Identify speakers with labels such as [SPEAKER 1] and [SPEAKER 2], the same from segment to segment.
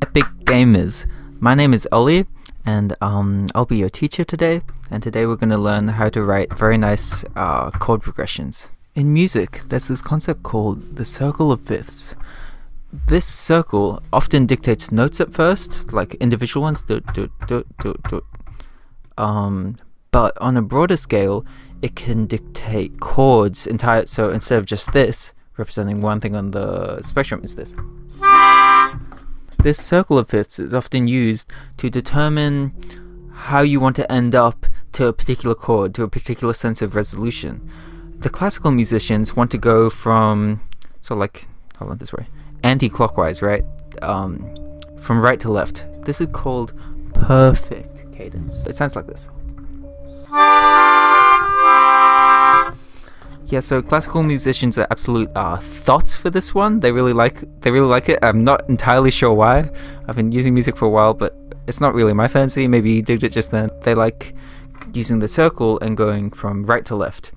[SPEAKER 1] gamers, my name is Ollie and um, I'll be your teacher today and today we're going to learn how to write very nice uh, chord progressions. In music there's this concept called the circle of fifths. This circle often dictates notes at first, like individual ones, do, do, do, do, do. Um, but on a broader scale it can dictate chords entire so instead of just this representing one thing on the spectrum is this this circle of fifths is often used to determine how you want to end up to a particular chord, to a particular sense of resolution. The classical musicians want to go from, so like, hold on this way, anti-clockwise, right? Um, from right to left. This is called perfect cadence. It sounds like this. Yeah, so classical musicians are absolute uh, thoughts for this one. They really like they really like it. I'm not entirely sure why. I've been using music for a while, but it's not really my fancy. Maybe you digged it just then. They like using the circle and going from right to left.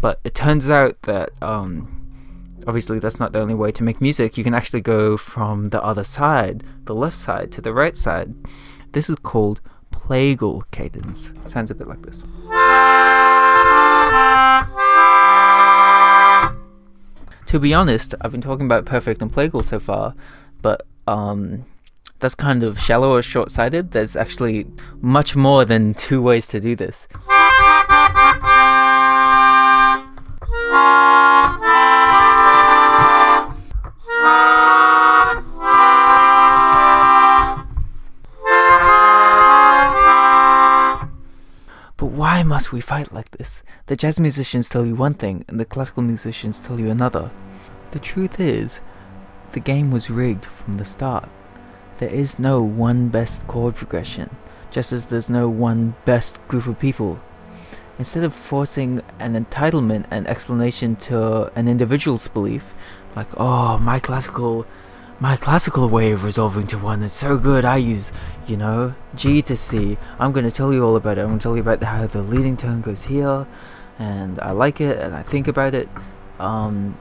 [SPEAKER 1] But it turns out that um, obviously that's not the only way to make music. You can actually go from the other side, the left side, to the right side. This is called plagal cadence. It sounds a bit like this. To be honest, I've been talking about perfect and plagal so far, but um, that's kind of shallow or short-sighted. There's actually much more than two ways to do this. Must we fight like this? The jazz musicians tell you one thing, and the classical musicians tell you another. The truth is, the game was rigged from the start. There is no one best chord progression, just as there's no one best group of people. Instead of forcing an entitlement and explanation to an individual's belief, like, oh, my classical my classical way of resolving to one is so good. I use, you know, G to C. I'm going to tell you all about it. I'm going to tell you about how the leading tone goes here, and I like it, and I think about it. Um,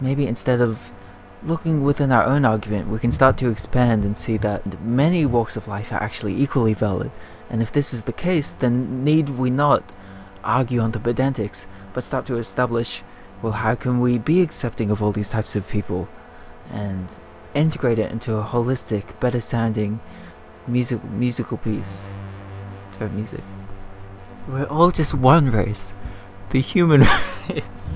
[SPEAKER 1] maybe instead of looking within our own argument, we can start to expand and see that many walks of life are actually equally valid. And if this is the case, then need we not argue on the pedantics, but start to establish, well, how can we be accepting of all these types of people? And integrate it into a holistic, better sounding music musical piece. It's about music. We're all just one race. The human race.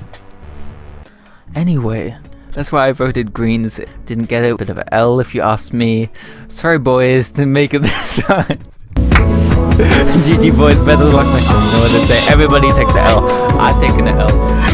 [SPEAKER 1] Anyway, that's why I voted Greens. Didn't get a bit of an L if you asked me. Sorry boys, didn't make it this time. GG boys, better luck next time. Know what I say? Everybody takes an L. I've taken an L.